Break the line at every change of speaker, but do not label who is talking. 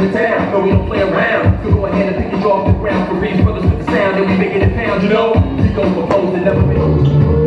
the town. No, we don't play around. So go ahead and pick it off the ground for these brothers with the sound, and we making it pound, you know? We go for foes and never been.